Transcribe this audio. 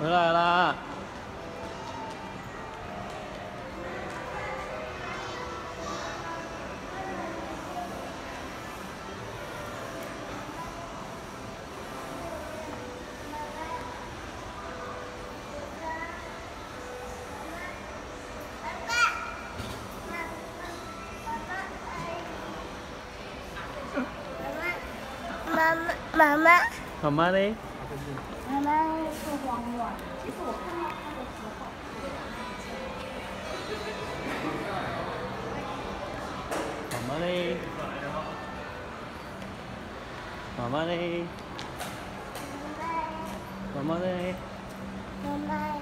回来啦！妈妈，妈妈， 妈妈嘞？妈妈是慌乱。其实我看到他的时候，慢慢嘞？慢慢嘞？妈妈嘞？